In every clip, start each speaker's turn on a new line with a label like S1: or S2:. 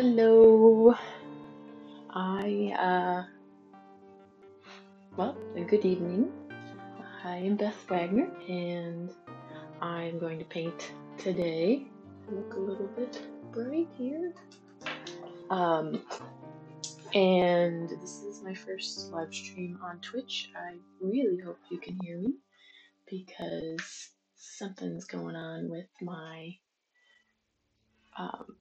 S1: Hello. I, uh, well, good evening. I am Beth Wagner and I'm going to paint today. Look a little bit bright here. Um, and this is my first live stream on Twitch. I really hope you can hear me because something's going on with my um,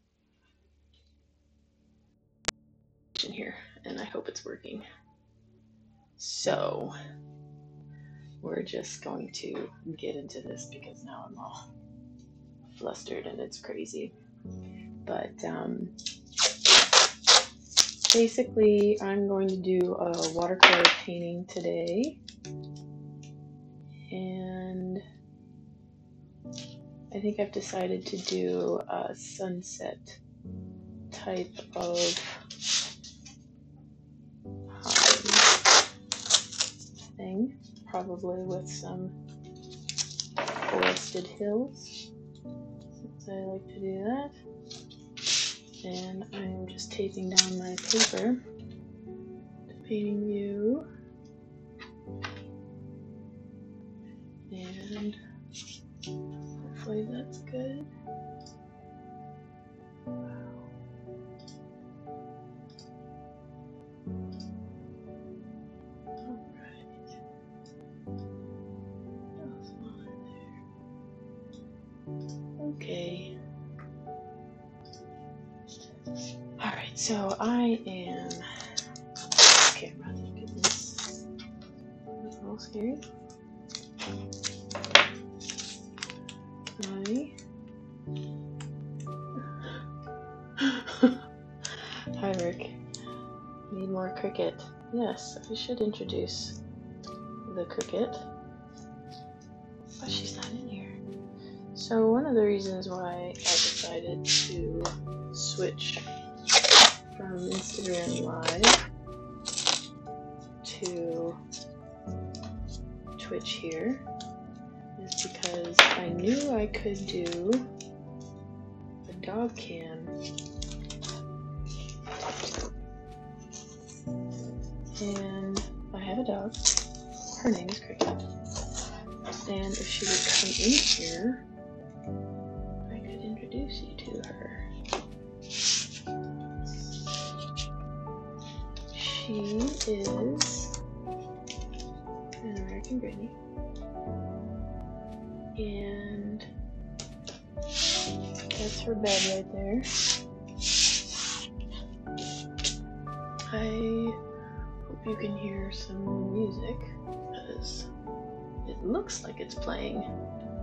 S1: here and I hope it's working. So we're just going to get into this because now I'm all flustered and it's crazy. But um, basically, I'm going to do a watercolor painting today. And I think I've decided to do a sunset type of thing, probably with some forested hills, since I like to do that. And I am just taping down my paper to painting you. And hopefully that's good. So I am. Okay, get this. A little scary. I. Hi, Rick. Need more cricket. Yes, I should introduce the cricket. But she's not in here. So, one of the reasons why I decided to switch from Instagram Live to Twitch here is because I knew I could do a dog cam. And I have a dog. Her name is Cricket. And if she would come in here, is an American Brittany. And that's her bed right there. I hope you can hear some music because it looks like it's playing,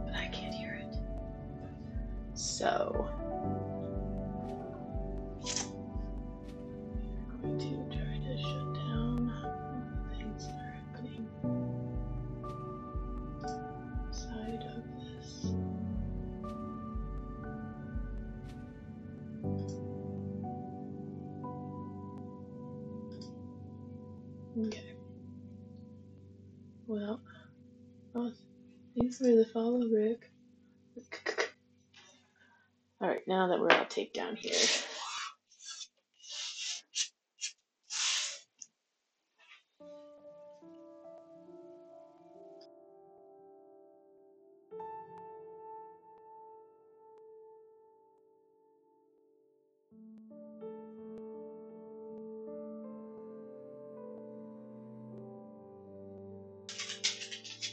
S1: but I can't hear it. So, now that we're all taped down here.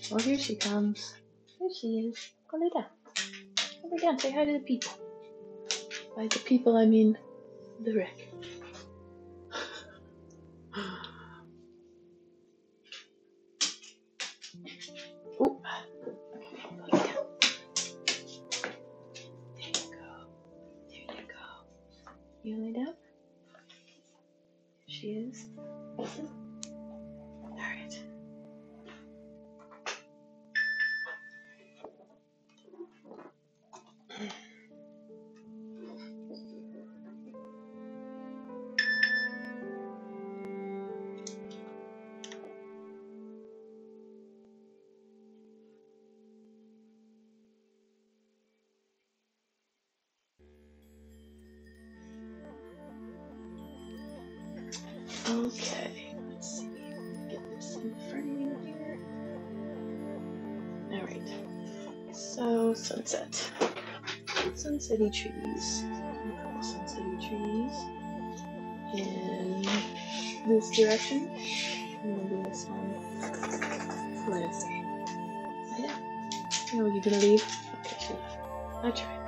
S1: Well, here she comes. There she is. Go lay down. Go lay down. Say hi to the people. By the people, I mean the Rick. city trees. Some city trees. In this direction. And maybe this one. Let's Landscape. Yeah. No, you're gonna leave? Okay. I tried.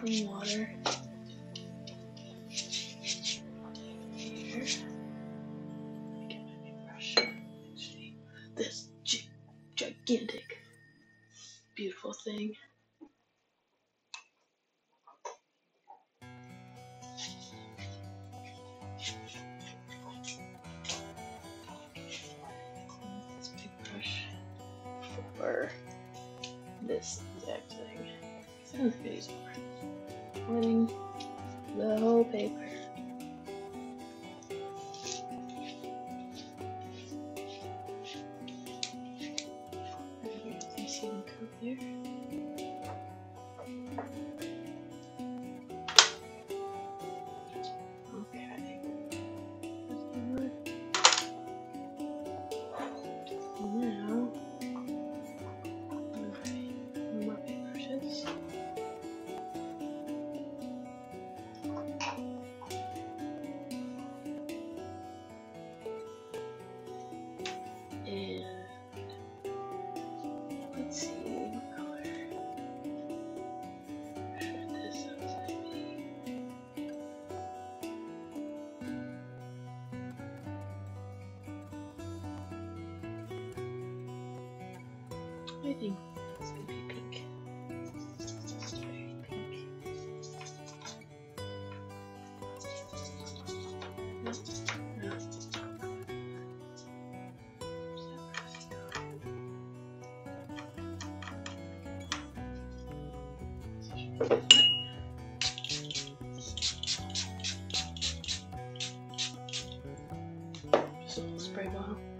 S1: clean water. I think it's gonna be pink. Very pink. No. Spray bottle.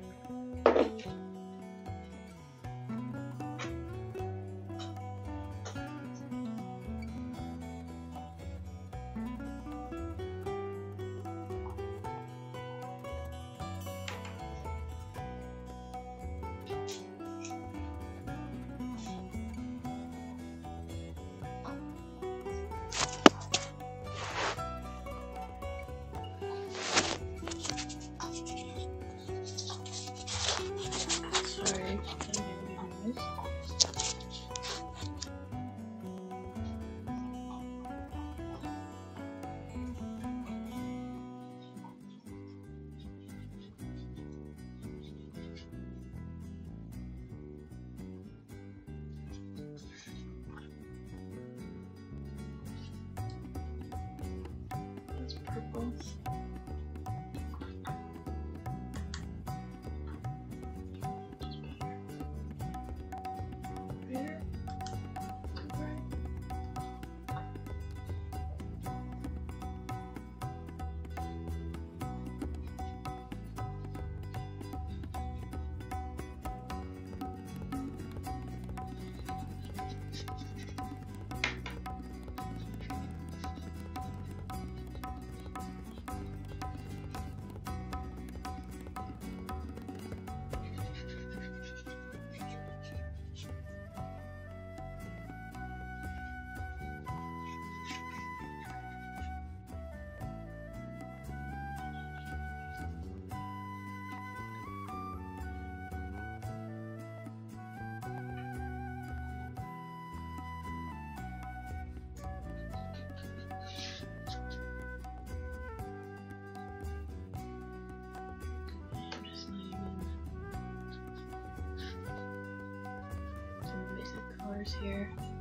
S1: flowers here.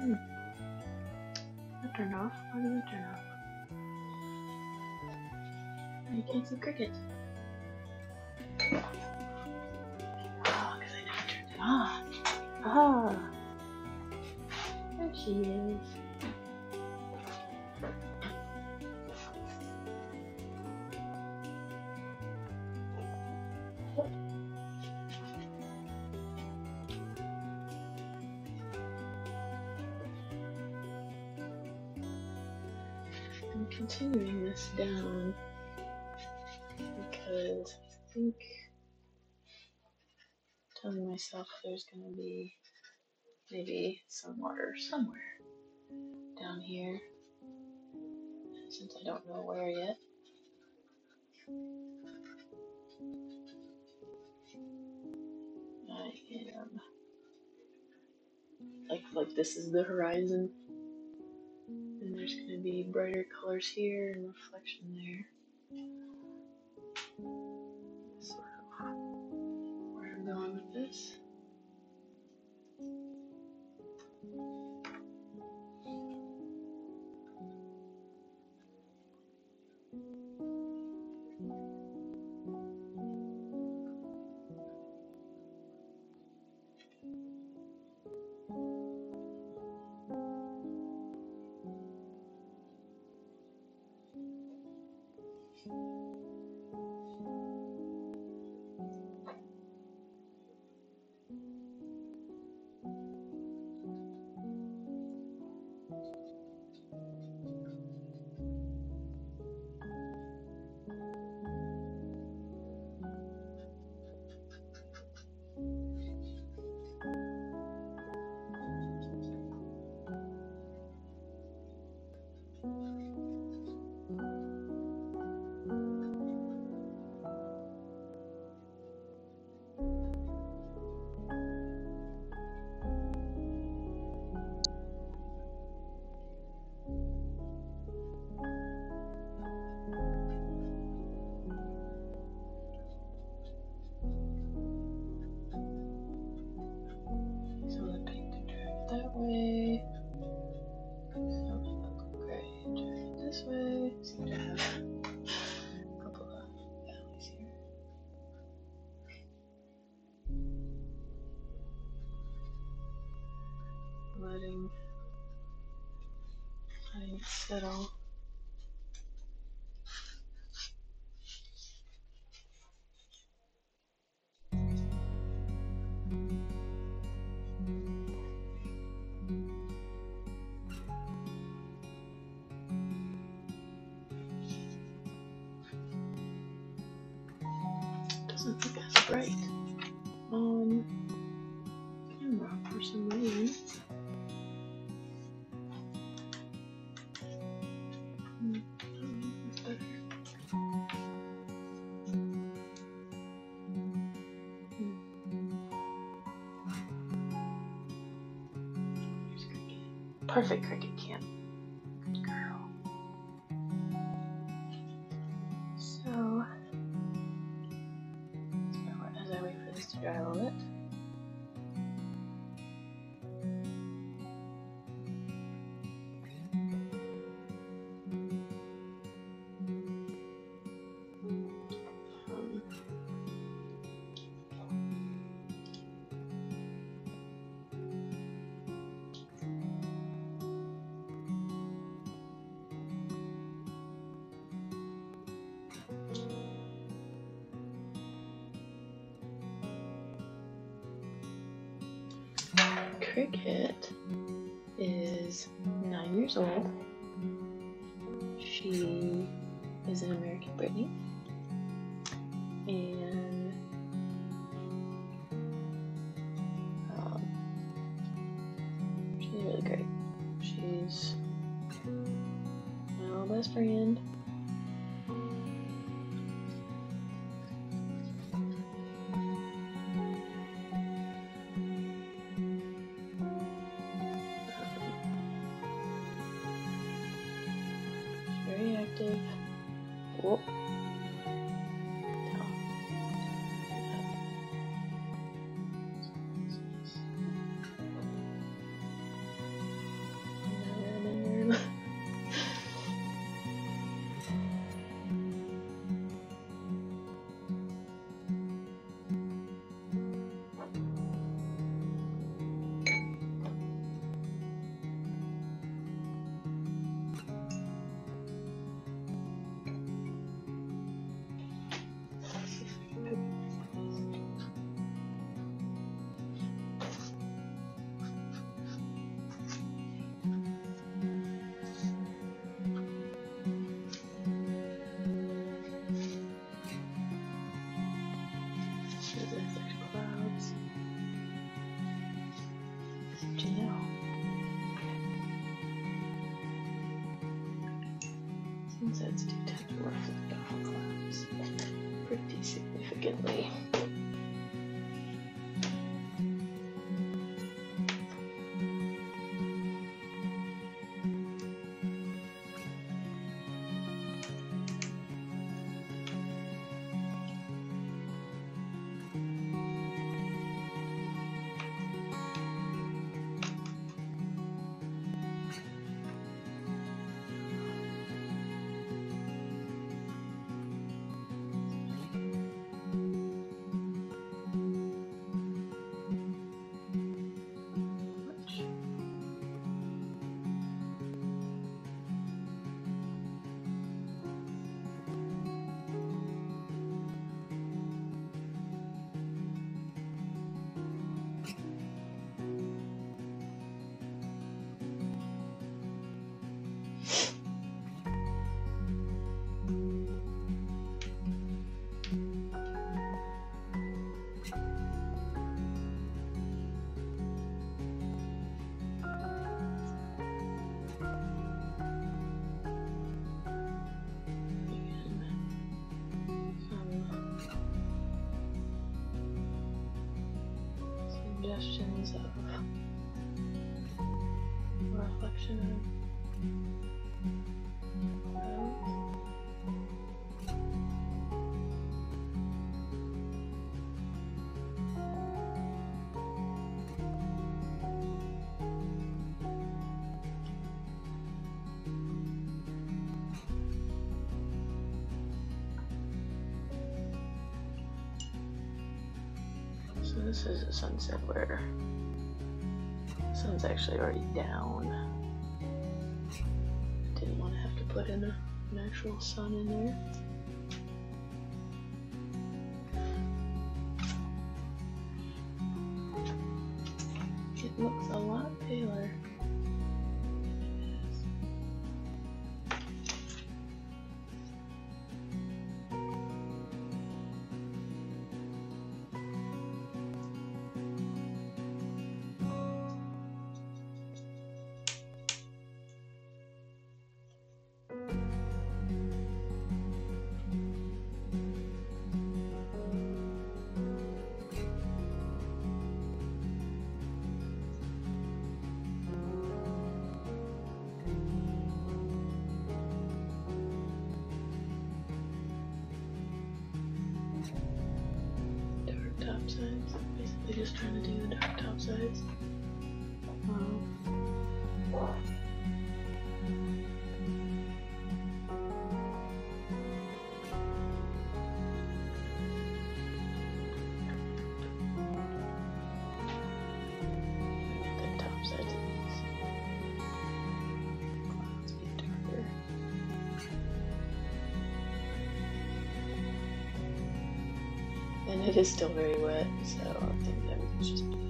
S1: Hmm. That turned off. Why did that turn off? I can't see cricket. Oh, because I never turned it on. Ah, there she is. Myself there's gonna be maybe some water somewhere down here since I don't know where yet. I am like like this is the horizon and there's gonna be brighter colors here and reflection there. I'm going with this. It. Doesn't look as bright Perfect cricket camp. Significantly. Suggestions of reflection This is a sunset where the sun's actually already down. Didn't want to have to put in a, an actual sun in there. Just trying to do the dark top sides. And it is still very wet, so I think everything's just blending together.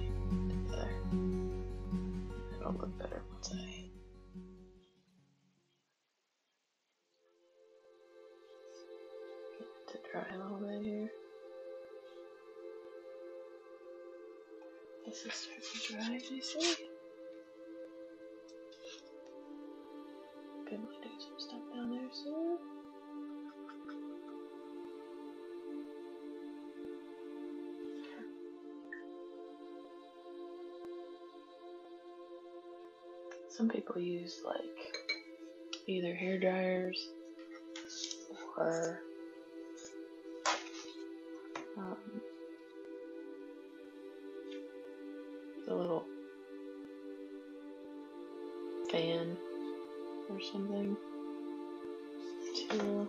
S1: Use like either hair dryers or um, the little fan or something to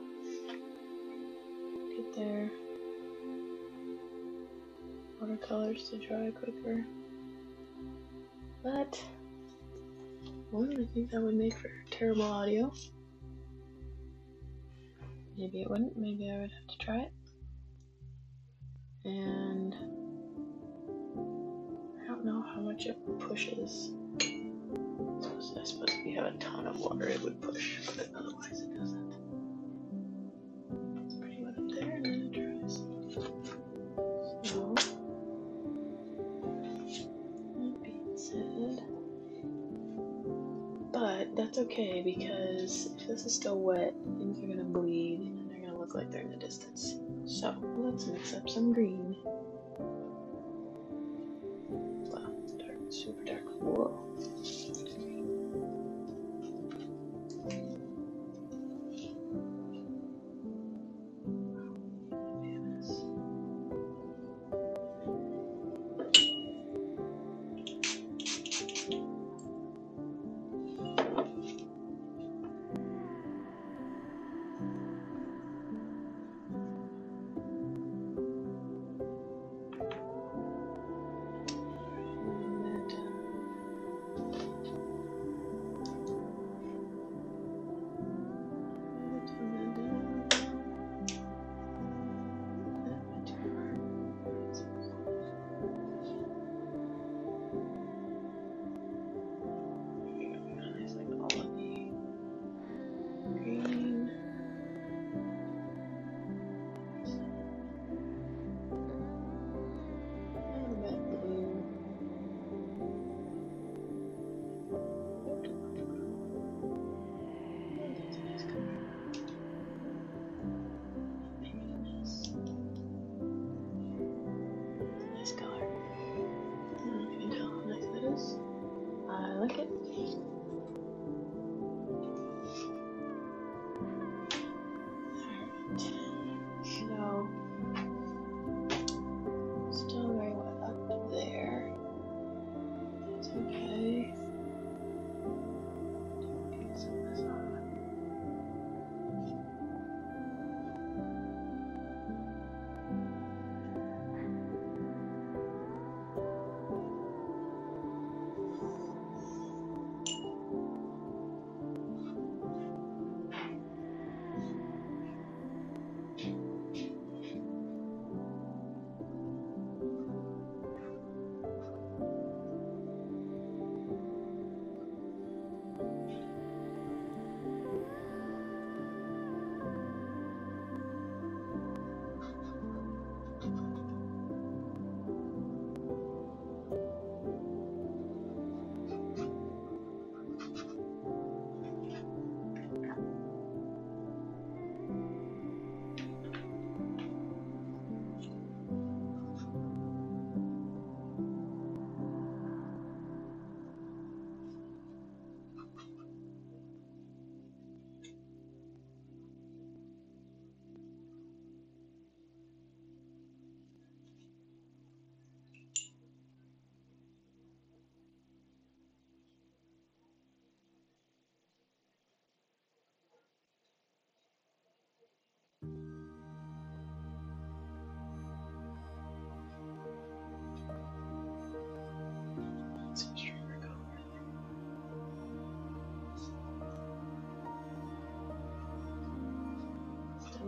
S1: get their watercolors to dry quicker. I think that would make for terrible audio. Maybe it wouldn't, maybe I would have to try it. And I don't know how much it pushes. I suppose if you have a ton of water, it would push, but otherwise it doesn't. Okay because if this is still wet, things are gonna bleed and they're gonna look like they're in the distance. So let's mix up some green.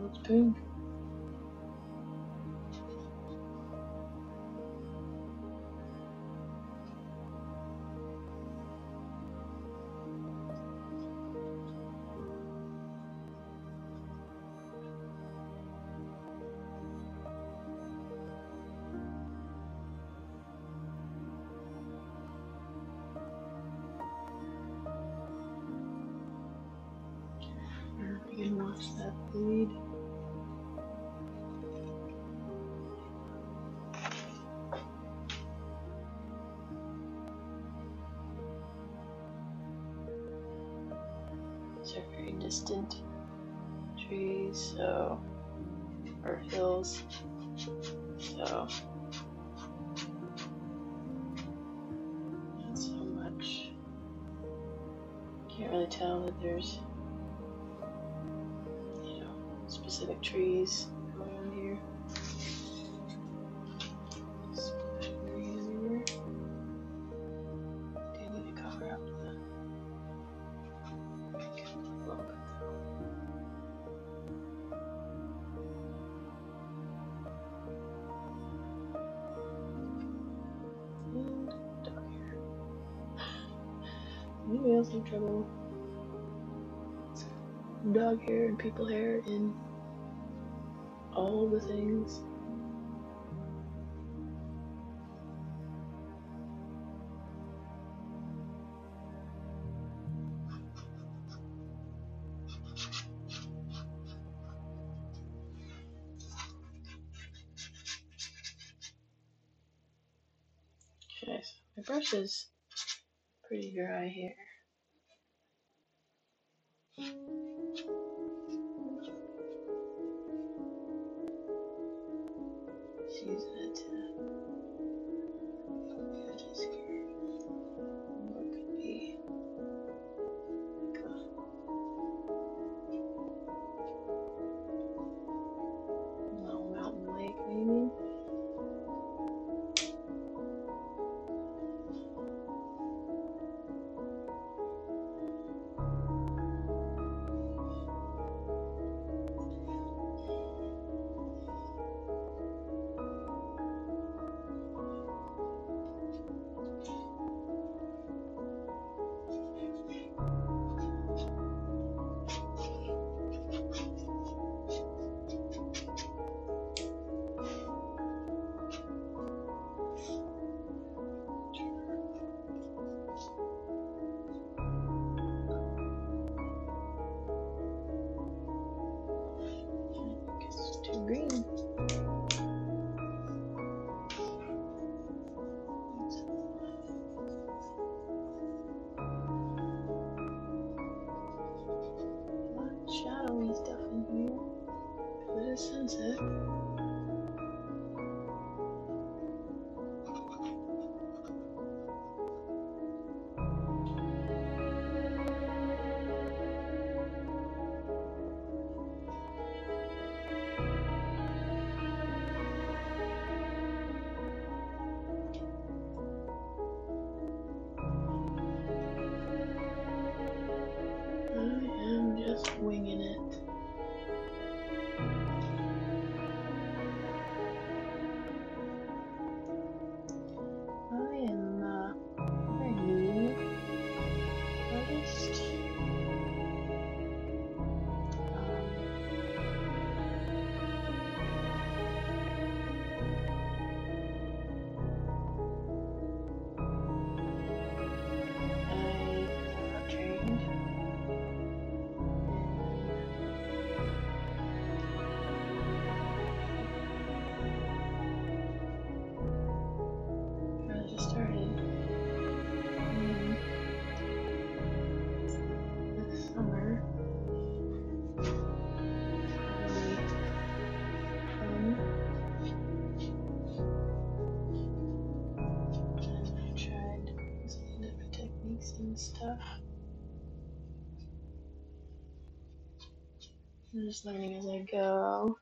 S1: usted. distant trees, so or hills. So not so much. Can't really tell that there's you know specific trees going on here. people hair in all the things. Okay, so my brush is pretty dry here. and stuff. I'm just learning as I go.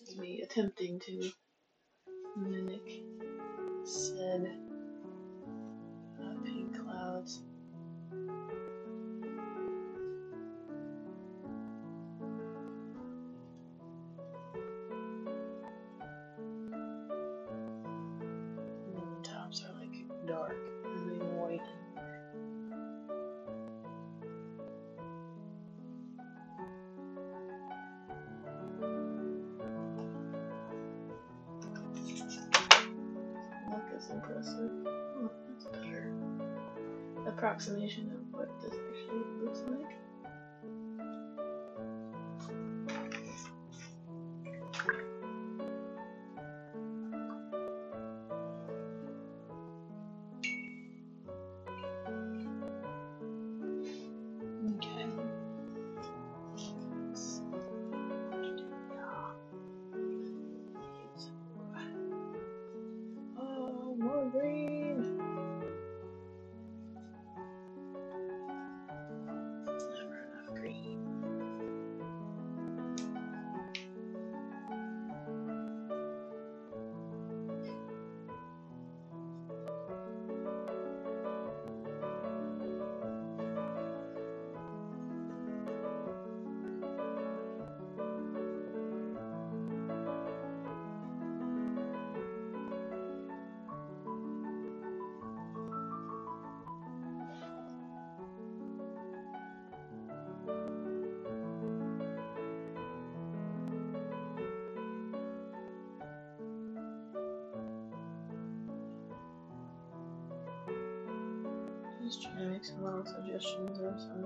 S1: This is me attempting to mimic Make some little suggestions of some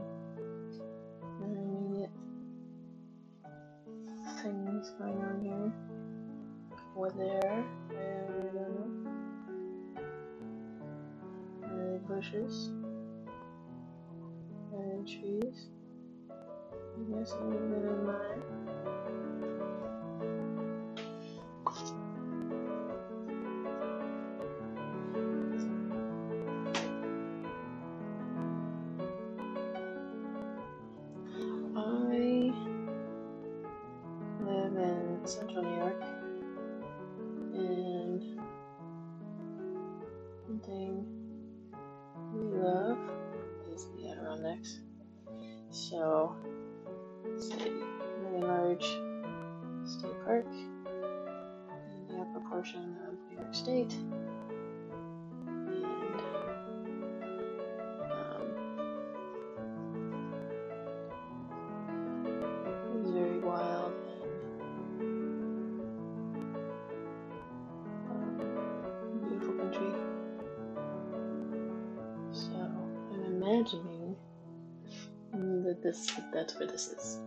S1: this that's where this is.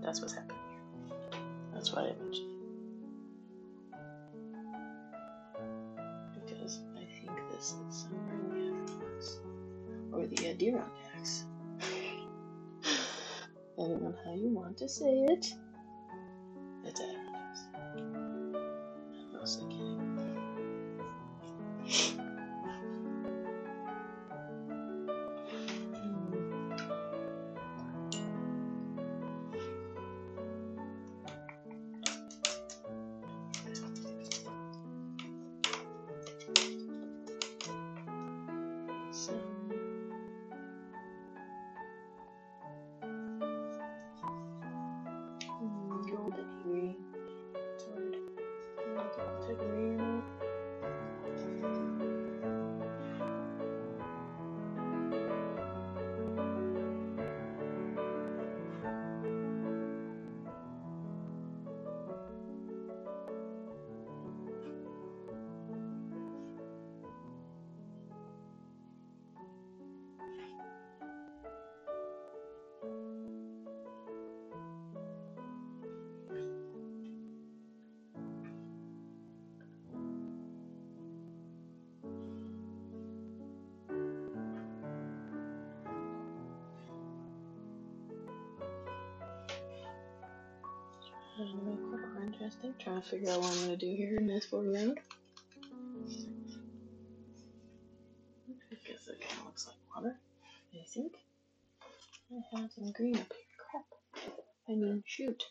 S1: That's what's happening. That's why I imagine. Because I think this is somewhere in the Adirondacks. Or the Adirondacks. Depending on how you want to say it. Trying to figure out what I'm gonna do here in this foreground. I guess it kind of looks like water. I think. I have some green up here. Crap. I mean, shoot.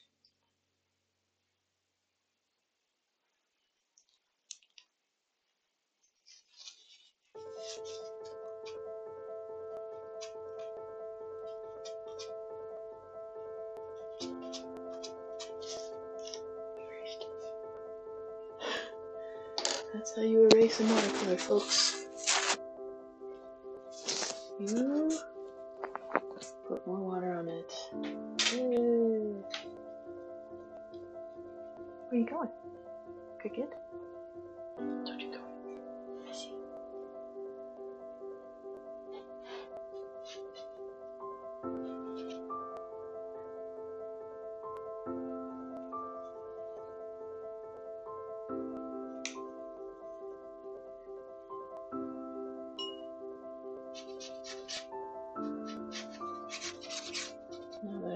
S1: Marker, folks.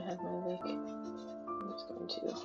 S1: Of my lake. I'm just going to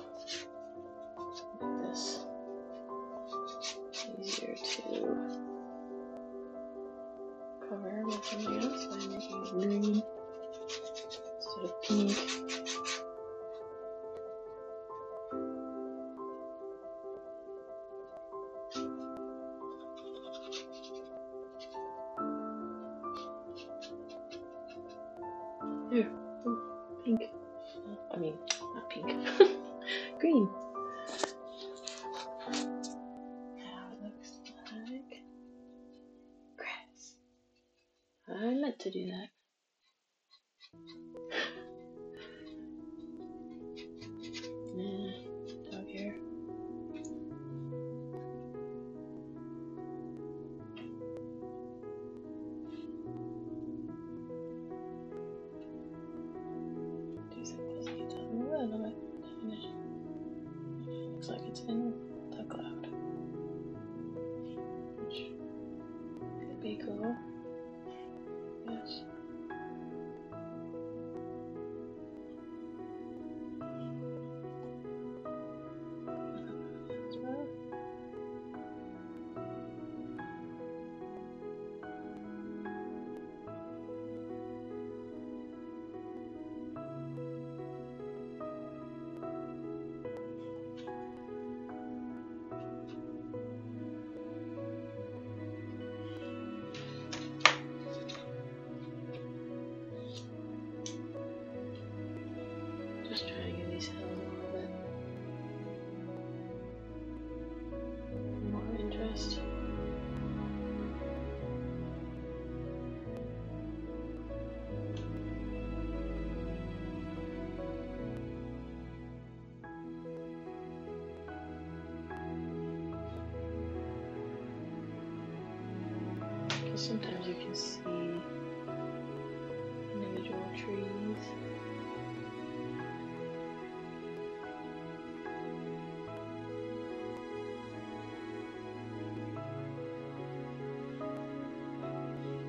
S1: see individual trees.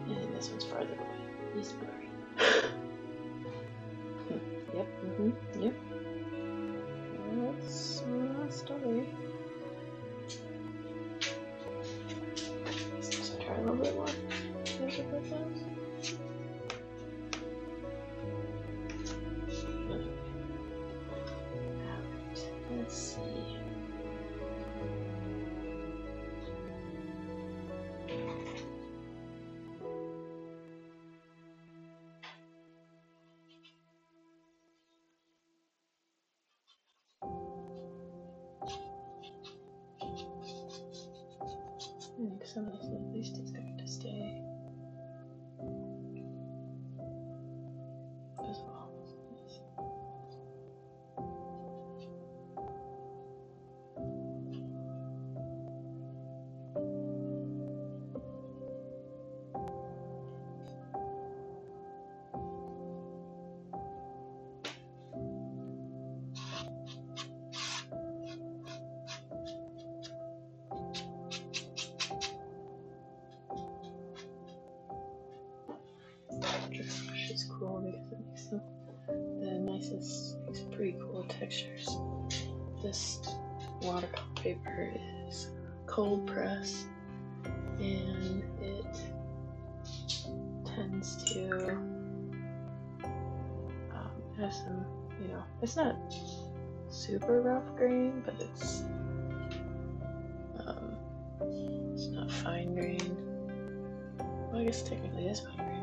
S1: I think this one's farther I think hmm, some of at least is going to stay is cool because it makes the, the nicest, pretty cool textures. This watercolor paper is cold press and it tends to um, have some, you know, it's not super rough grain, but it's um, it's not fine grain. Well, I guess technically it is fine grain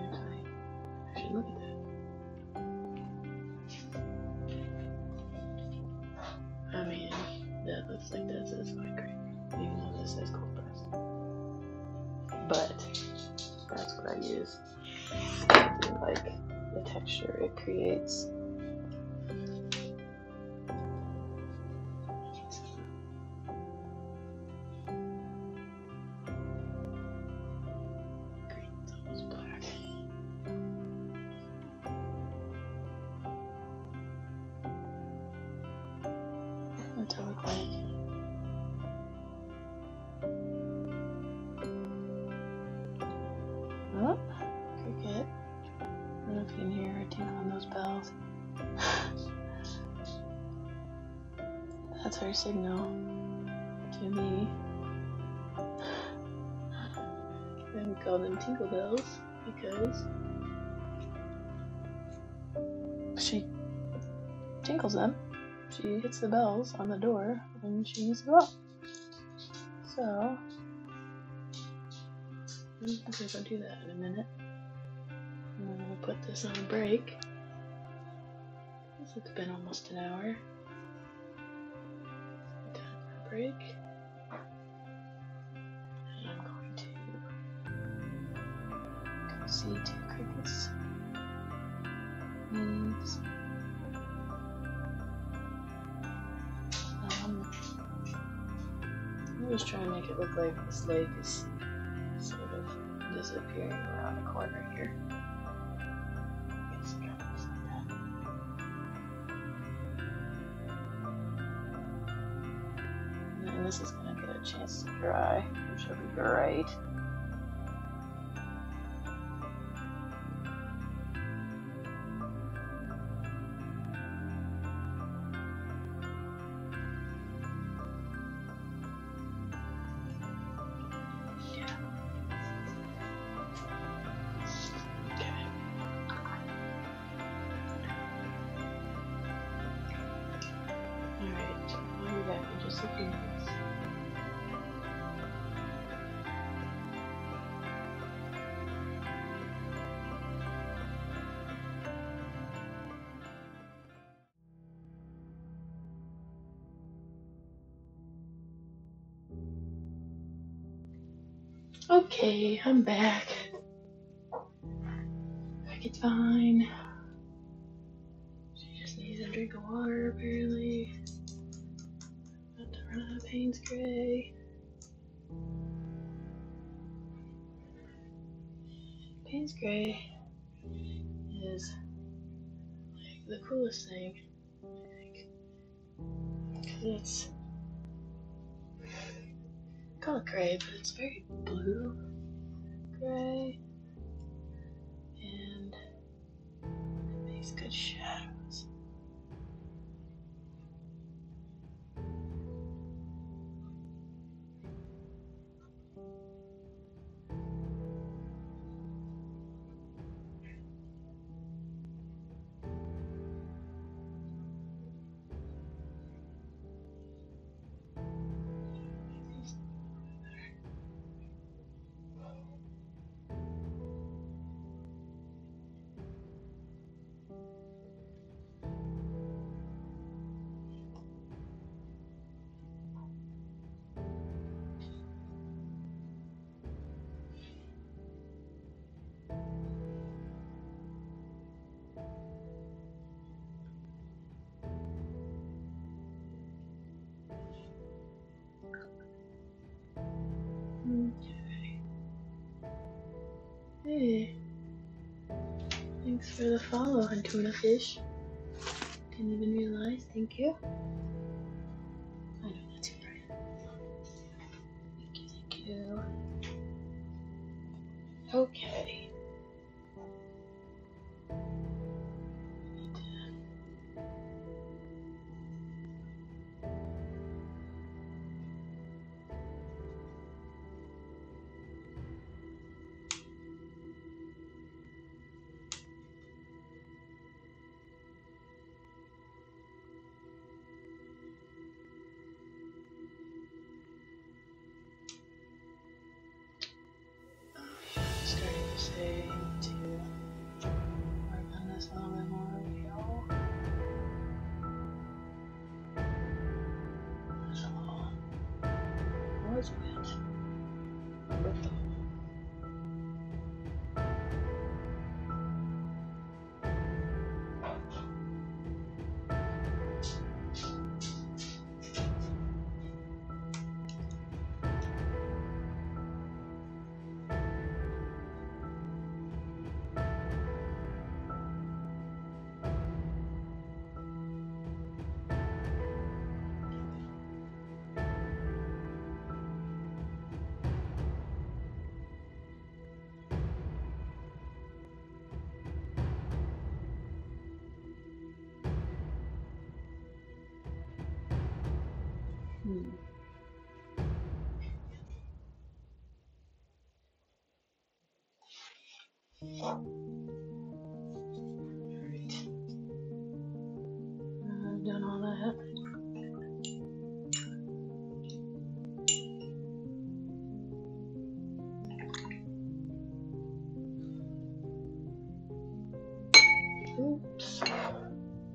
S1: it Signal to me. And call them tinkle bells because she tinkles them. She hits the bells on the door and when she's up. So, I'm gonna go do that in a minute. And then we'll put this on break. It's been almost an hour. Break. And I'm going to go see two crickets. Needs. Um, I'm just trying to make it look like this lake is sort of disappearing around the corner here. This is gonna get a chance to dry, which will be great. I'm back. Hey. Thanks for the follow on Tuna Fish. Didn't even realize. Thank you.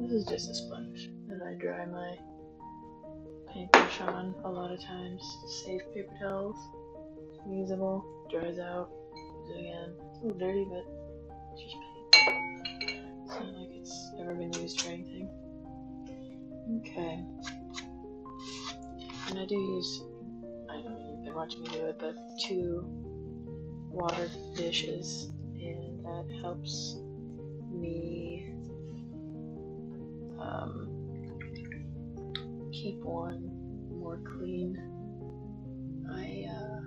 S1: This is just a sponge that I dry my paintbrush on a lot of times to save paper towels. Usable, dries out, use it again. It's a little dirty, but it's just paint. It's not like it's ever been used for anything. Okay. And I do use, I don't know, you've been watching me do it, but two water dishes, and that helps me keep one more clean. I uh,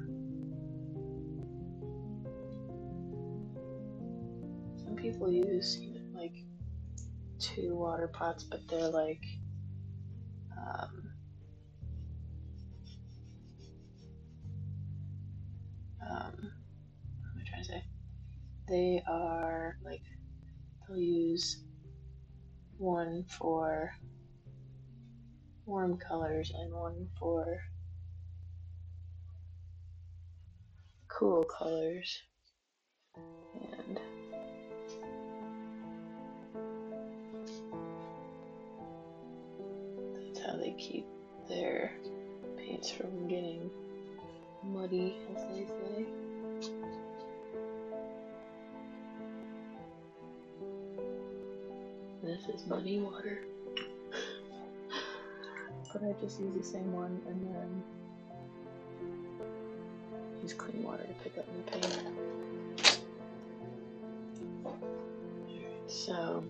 S1: some people use even like two water pots, but they're like um, um, what am I trying to say? They are like they'll use one for warm colors and one for cool colors, and that's how they keep their paints from getting muddy, as they say. This is muddy water. But I just use the same one and then use clean water to pick up my paint. So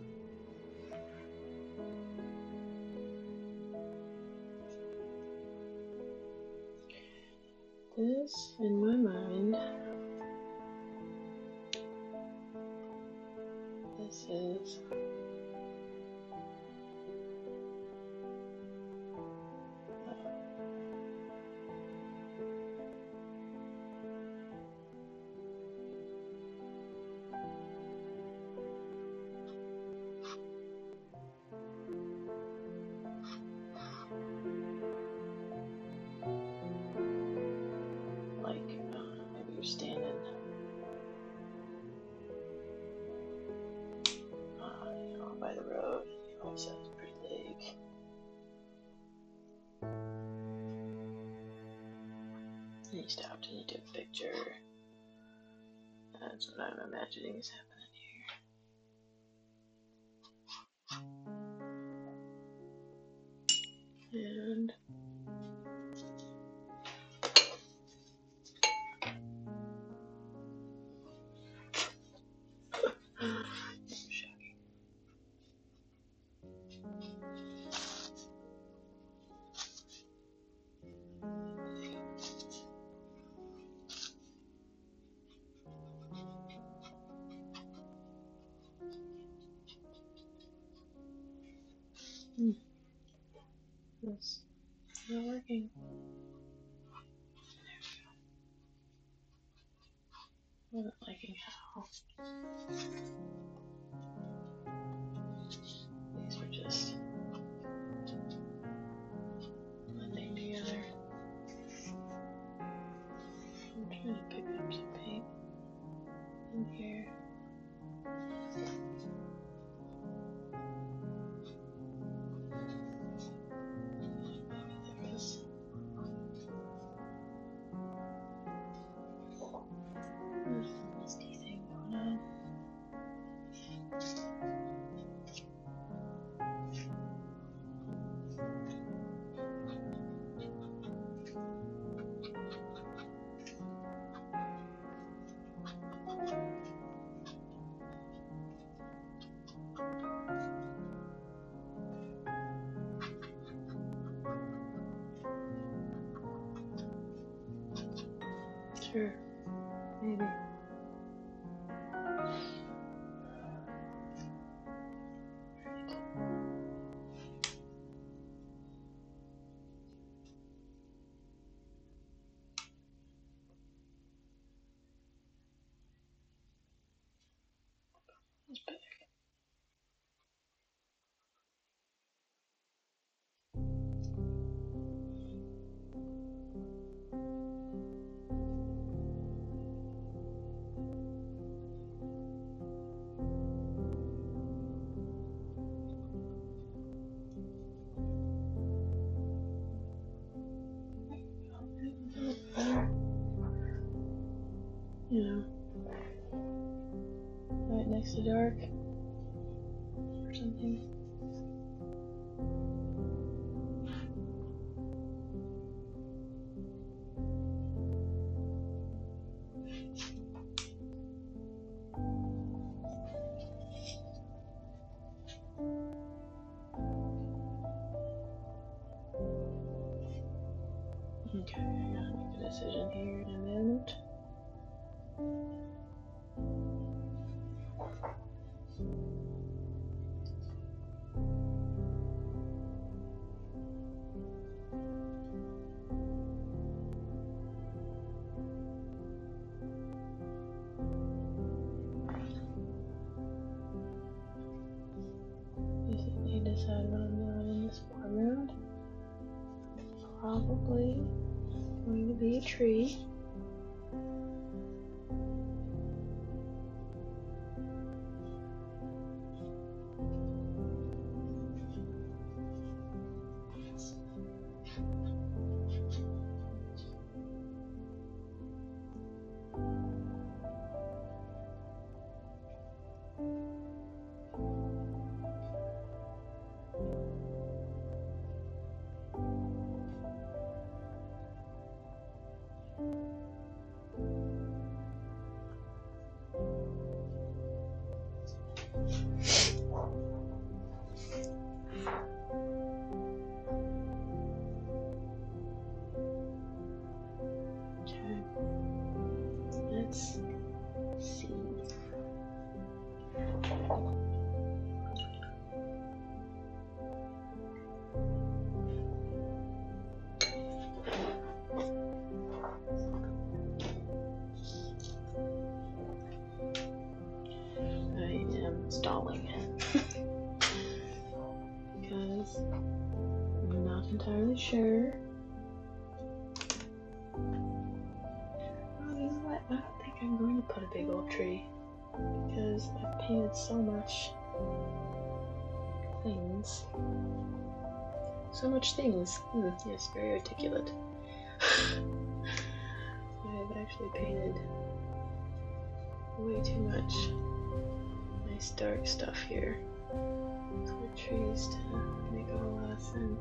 S1: this in my mind this is And you took a picture. That's what I'm imagining is happening It's back. Next dark or something. Probably going to be a tree. Tree because I've painted so much things. So much things. Yes, very articulate. I've actually painted way too much nice dark stuff here for trees to make a lot of sense.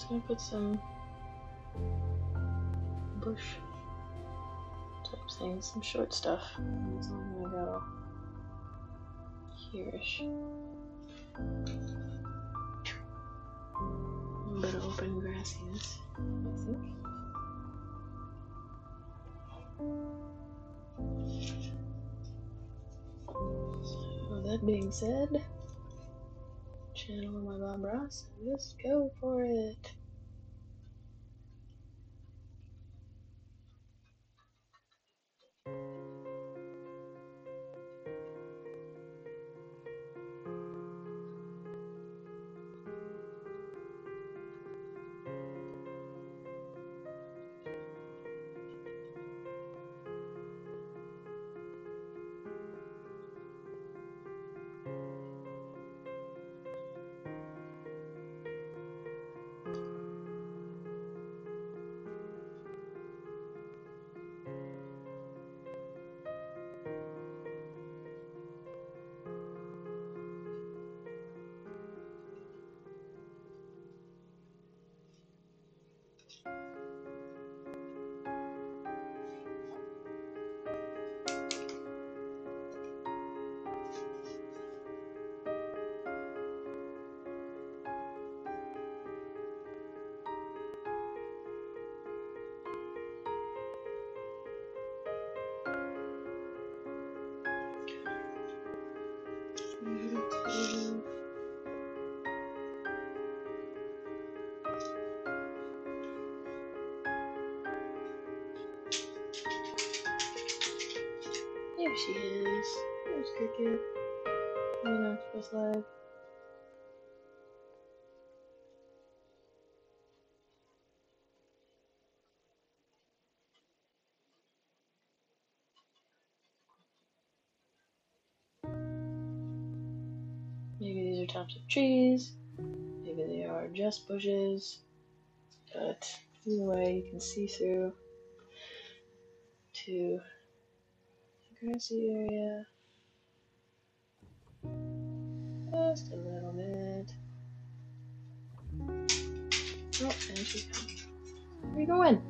S1: Just gonna put some bush type things, some short stuff. And I'm gonna go here-ish. A little open grassiness, I think. So that being said, channel my Bob Ross, let's go for it. She is. There's Cricket. An octopus live. Maybe these are tops of trees. Maybe they are just bushes. But either way, you can see through to grassy area. Just a little bit. Oh, and. Where are you going?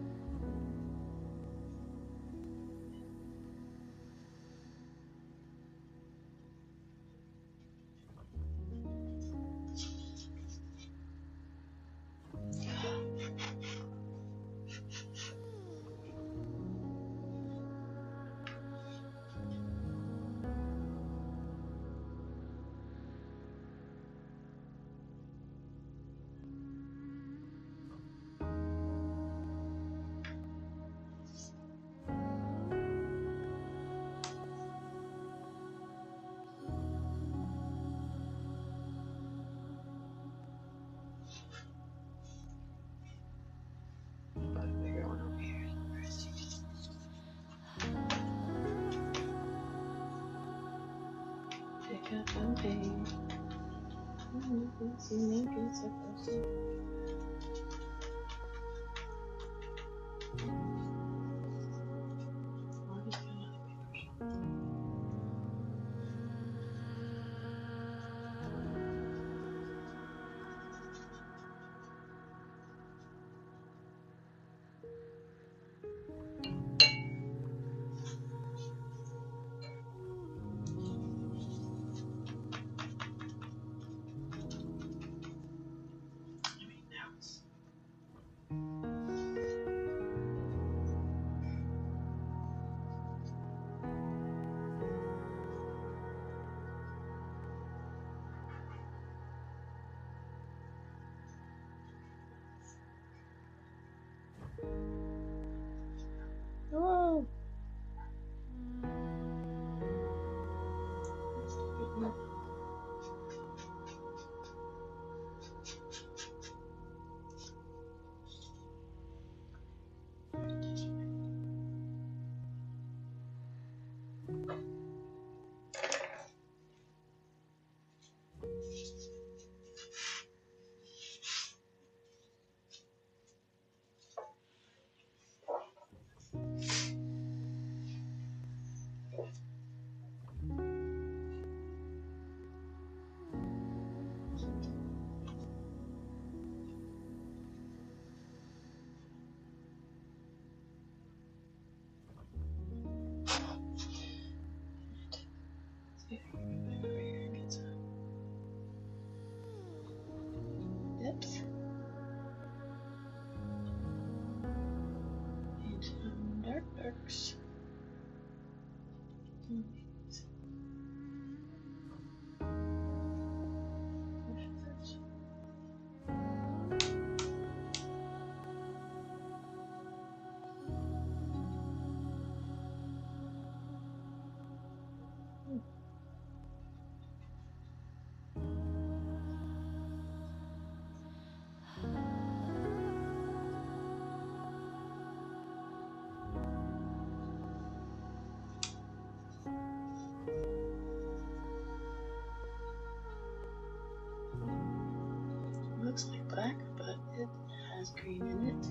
S1: Has green in it.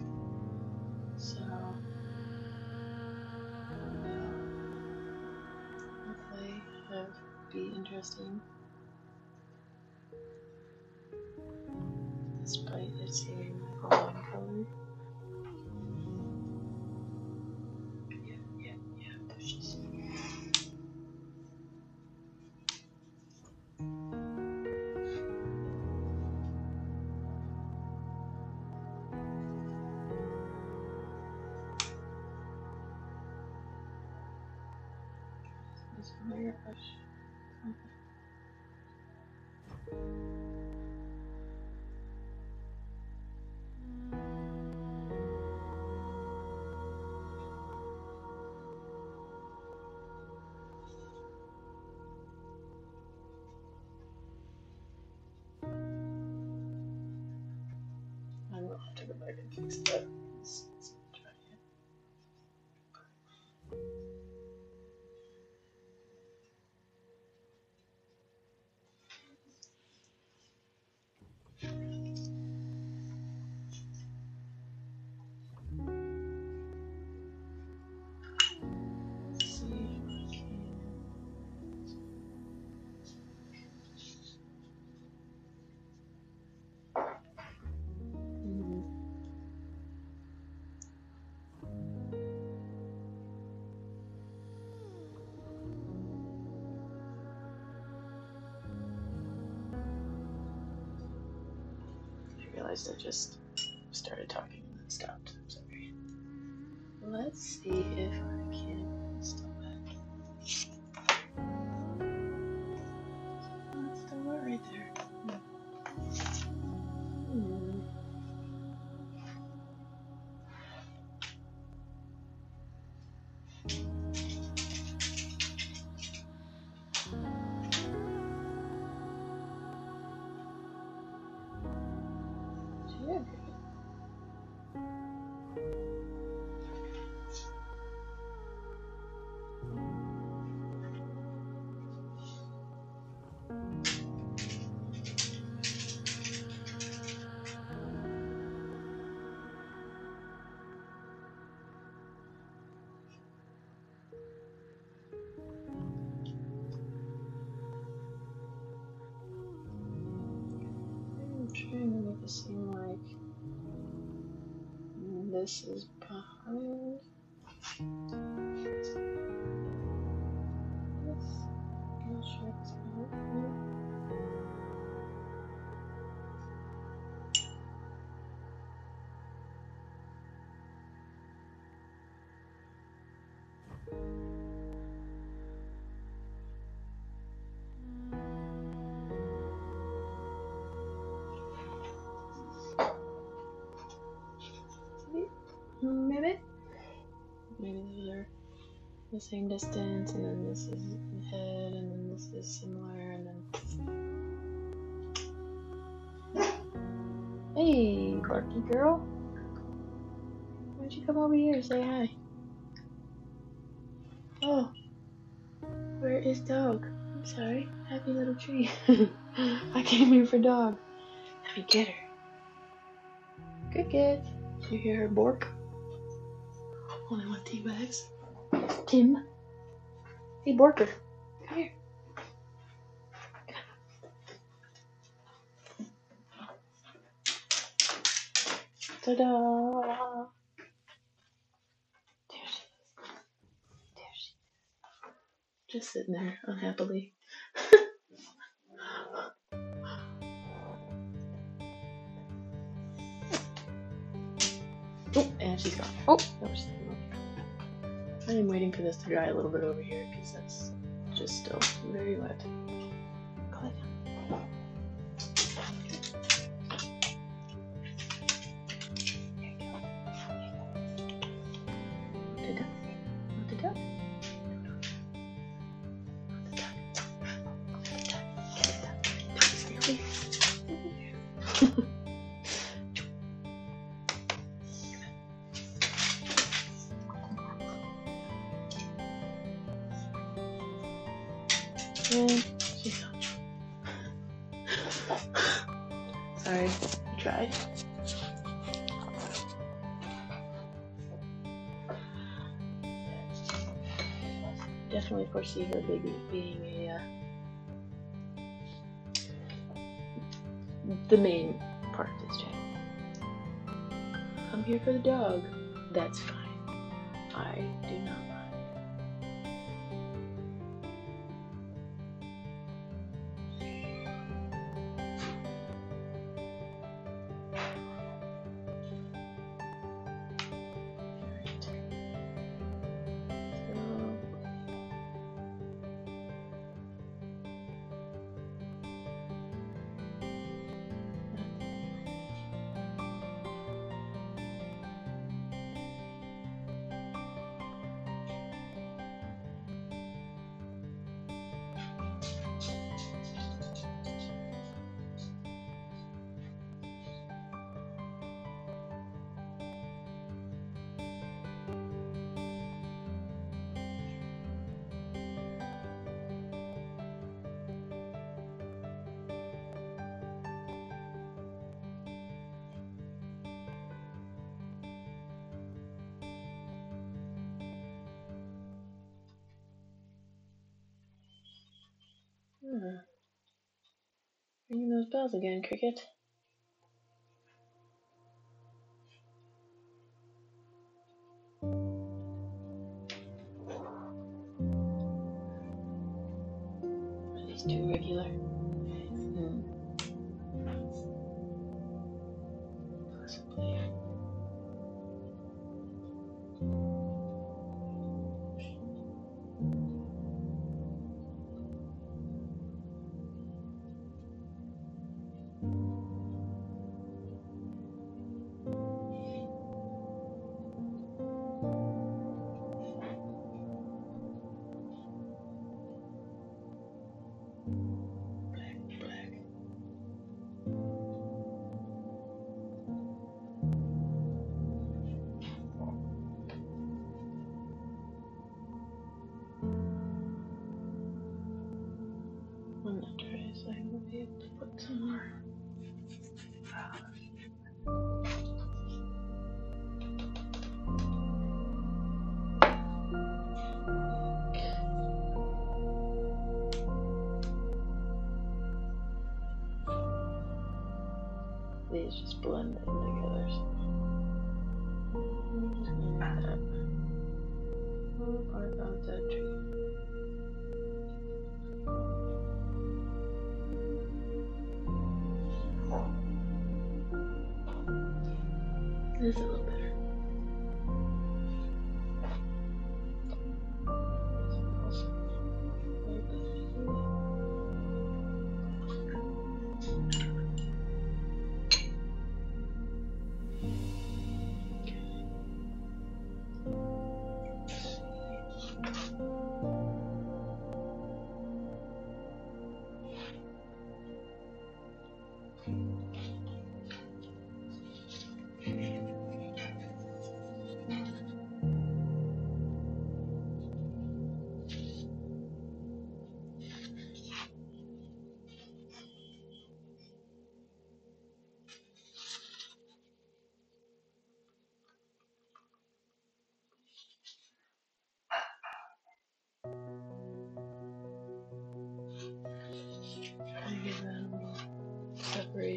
S1: So, uh, hopefully that'll be interesting. I'm gonna have to go back and fix that. Realized I just Sure. This is the same distance, and then this is head, and then this is similar, and then. Hey, Barky girl. Why don't you come over here and say hi? Oh, where is dog? I'm sorry. Happy little tree. I came here for dog. Let me get her. Good kid. You hear her bork? Only one tea bags. Tim. Hey, Borker. Come here. Ta-da! There she is. There she is. Just sitting there unhappily. oh, and she's gone. Oh, no, she's. I am waiting for this to dry a little bit over here because that's just still very wet. For the dog. That's fine. I do not mind. ringing those bells again, Cricket. this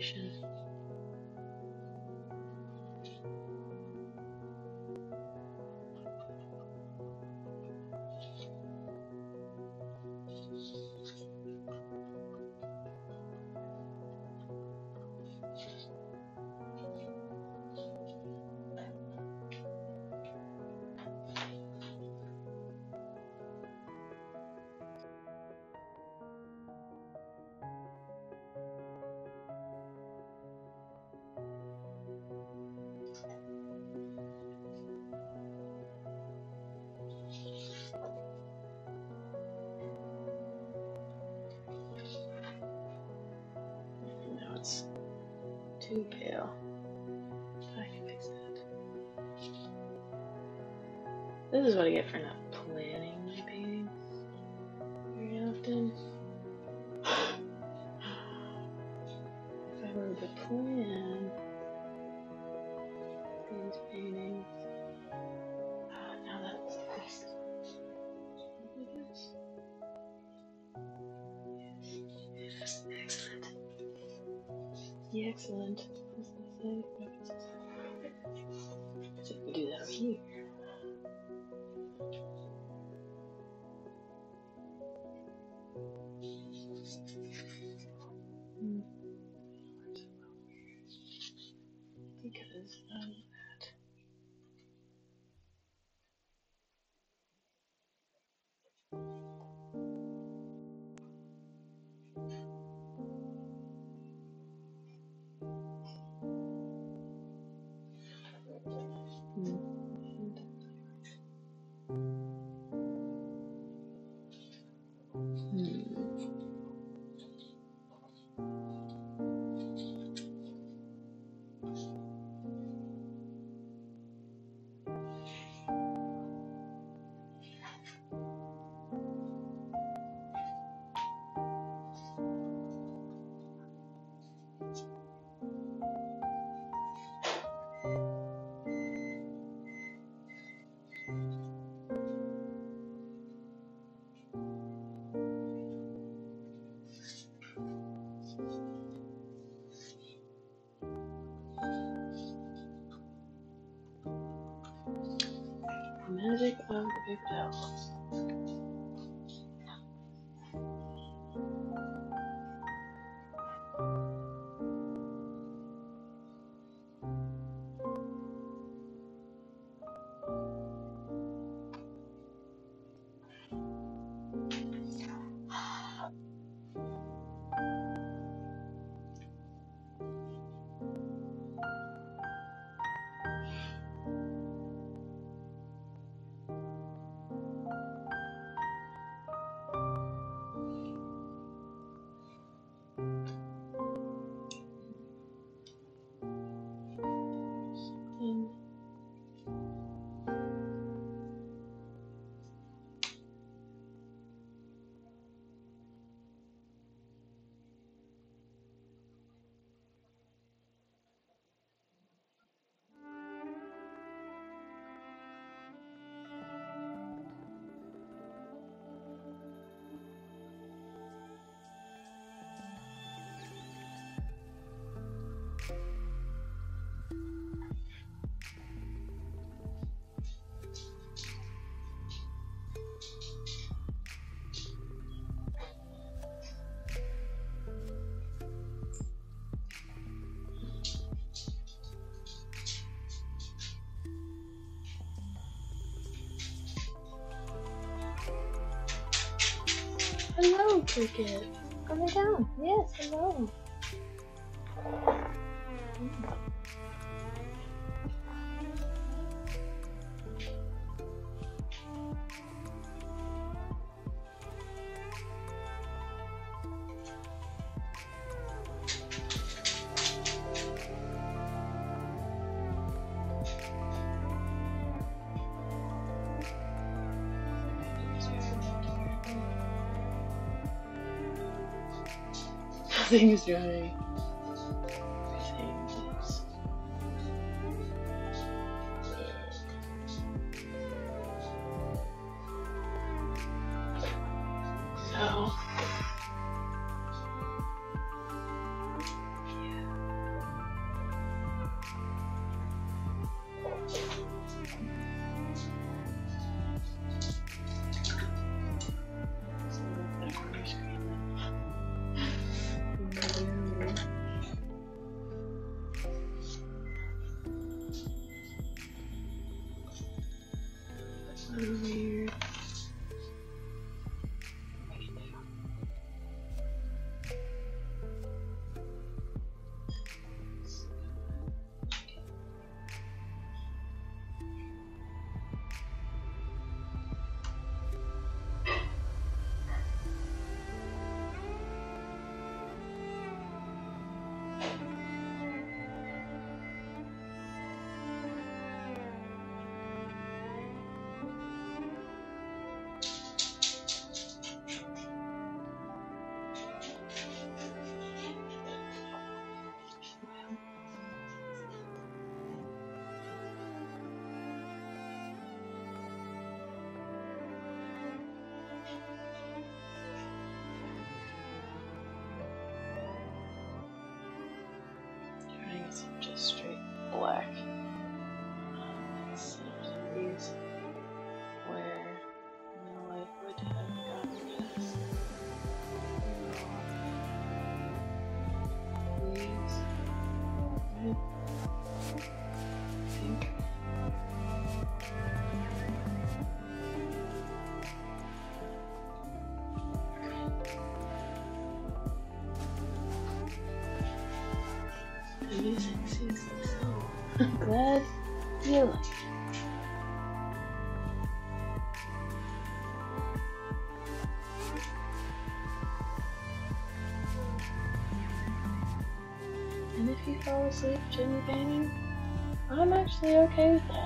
S1: 是 too pale. I can fix that. This is what I get for not magic of the paper towels. Cricket. Come down. Yes, hello. Nothing's doing. Black. Of these where no light would have gotten past. These red, pink. Music like it. And if you fall asleep chimney painting, I'm actually okay with that.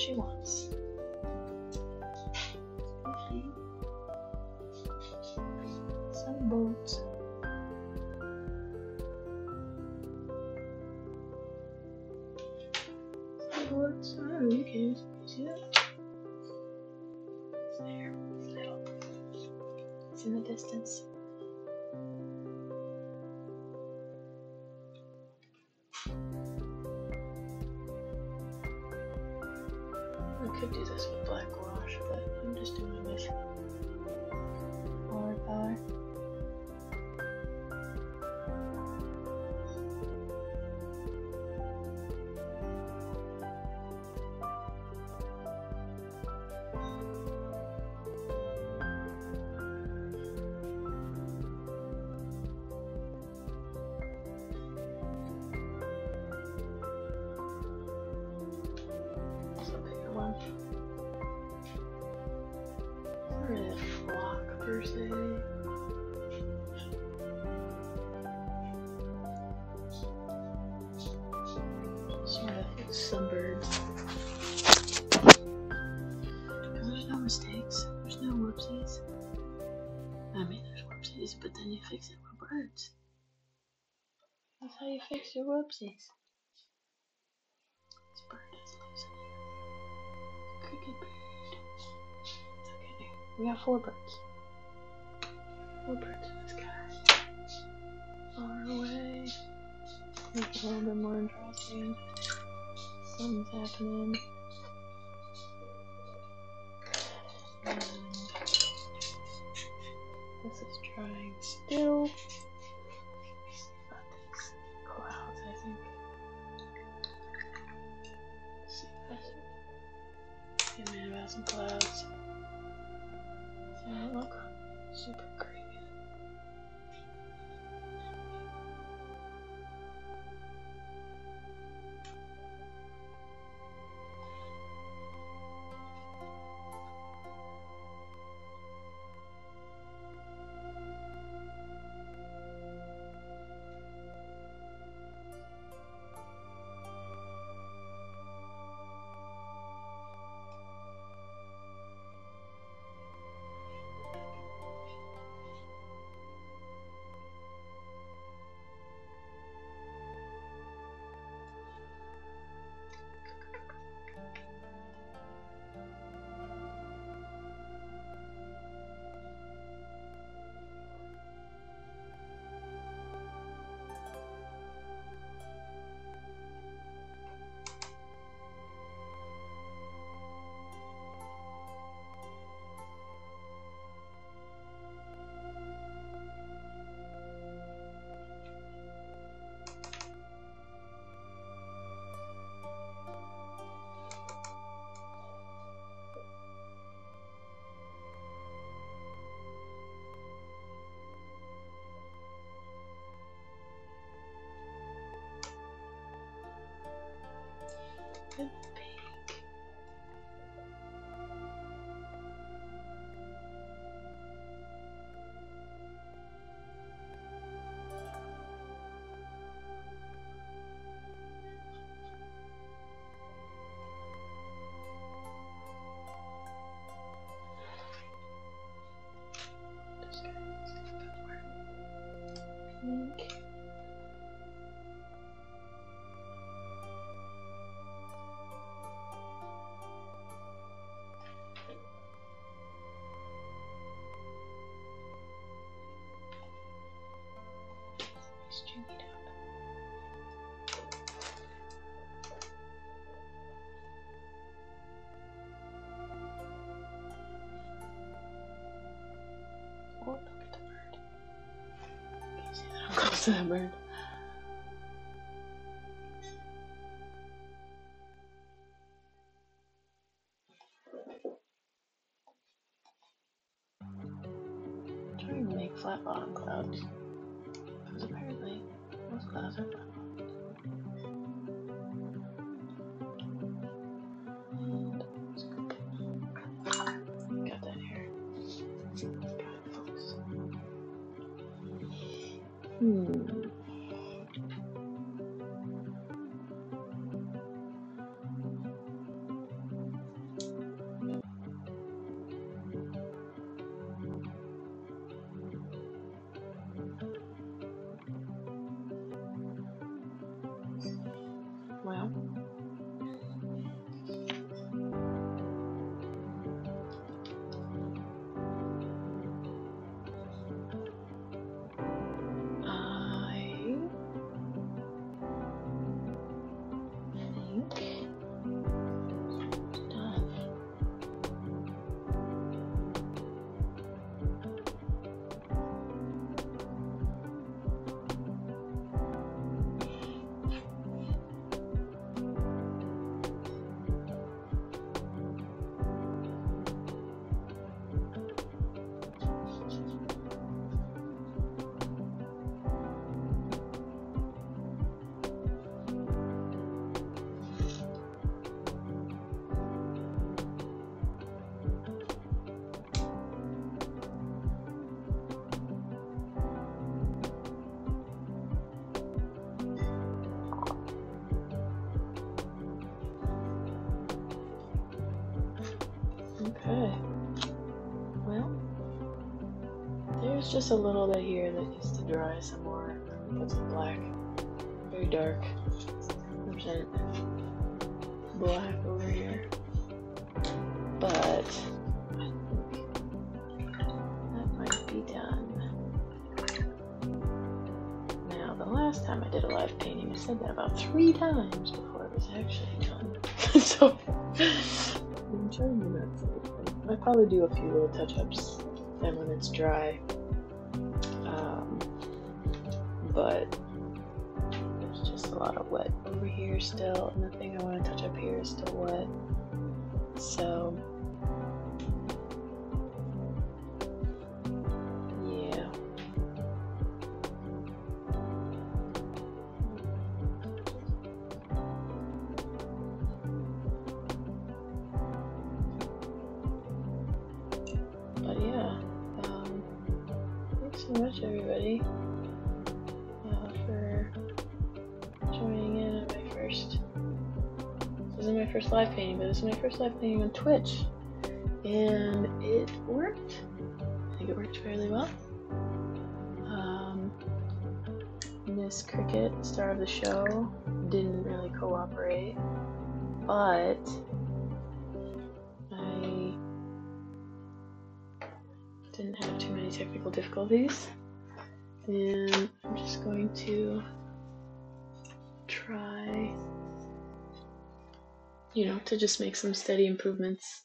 S1: She wants. Okay. Some boats. Could do this with black wash, but I'm just doing it Or a flock per se. Of like some birds. 'Cause there's no mistakes. There's no whoopsies. I mean, there's whoopsies, but then you fix it with birds. That's how you fix your whoopsies. This bird is losing it. Cricket bird. We got four birds. Four birds in the sky. Far away. Make it a little bit more interesting. Something's happening. And this is drying still. That just a little bit here that needs to dry some more. Put some black. Very dark. 100% black over here. But I that might be done. Now, the last time I did a live painting, I said that about three times before it was actually done. so, I'm trying to not say it. I'll probably do a few little touch ups and when it's dry. Still, and the thing I want to touch up here is still wet. So, this is my first live painting on Twitch, and it worked. I think it worked fairly well. Um, Miss Cricket, star of the show, didn't really cooperate, but I didn't have too many technical difficulties. And I'm just going to try, you know, to just make some steady improvements.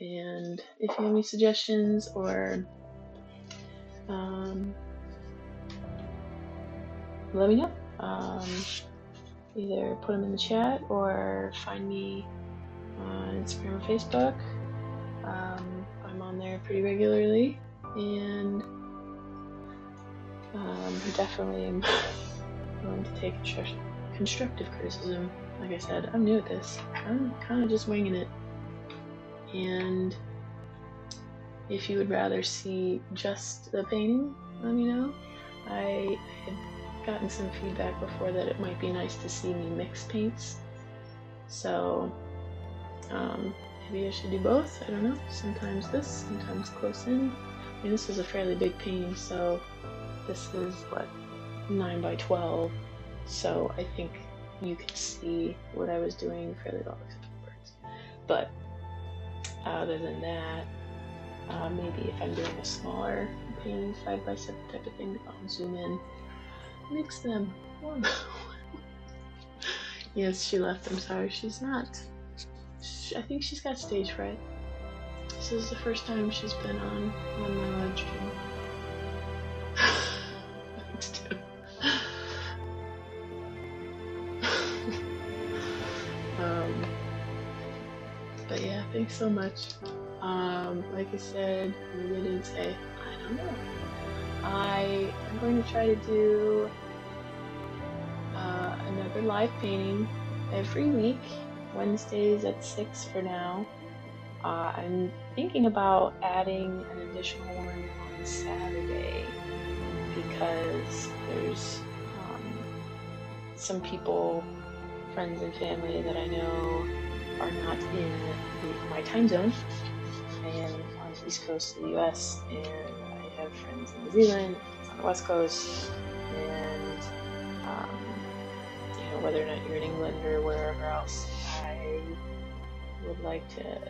S1: And if you have any suggestions or um, let me know. Um, either put them in the chat or find me on Instagram or Facebook. Um, I'm on there pretty regularly, and um, definitely am willing to take constructive criticism. Like I said, I'm new at this. I'm kind of just winging it. And if you would rather see just the painting, let me know. I had gotten some feedback before that it might be nice to see me mix paints. So, um, maybe I should do both. I don't know. Sometimes this, sometimes close in. I mean, this is a fairly big painting, so this is what 9 by 12. So I think you can see what I was doing fairly well, except for birds. But other than that, uh, maybe if I'm doing a smaller painting, side by side type of thing, I'll zoom in mix them. yes, she left. I'm sorry. She's not. She, I think she's got stage fright. This is the first time she's been on on my live stream. Thanks so much. Um, like I said, I didn't say, I don't know. I am going to try to do uh, another live painting every week, Wednesdays at 6 for now. Uh, I'm thinking about adding an additional one on Saturday because there's um, some people, friends and family that I know are not in my time zone. I am on the east coast of the US and I have friends in New Zealand, on the west coast, and um, you know, whether or not you're in England or wherever else, I would like to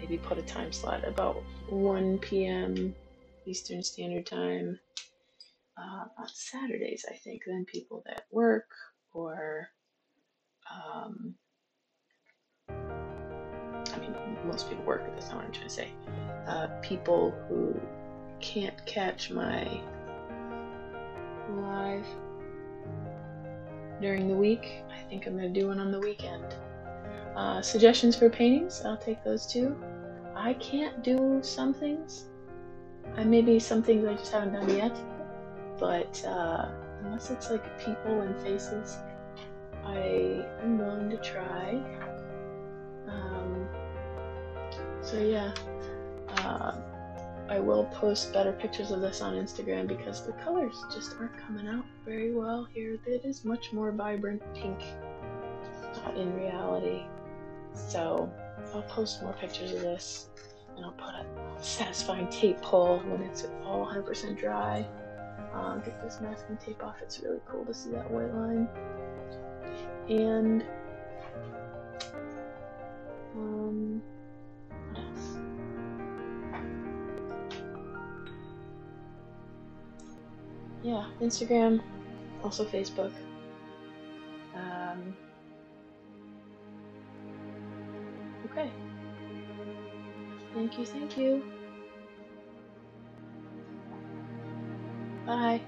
S1: maybe put a time slot about 1 p.m. Eastern Standard Time uh, on Saturdays, I think. Then people that work or, um, I mean, most people work, but that's not what I'm trying to say. Uh, people who can't catch my live during the week, I think I'm going to do one on the weekend. Uh, suggestions for paintings, I'll take those too. I can't do some things. I maybe some things I just haven't done yet, but uh, unless it's like people and faces, I am willing to try. Um, so yeah, uh, I will post better pictures of this on Instagram because the colors just aren't coming out very well here. It is much more vibrant pink in reality. So I'll post more pictures of this and I'll put a satisfying tape pull when it's all 100% dry. Um, get this masking tape off. It's really cool to see that white line. And um, Yeah, Instagram, also Facebook. Um, okay. Thank you, thank you. Bye.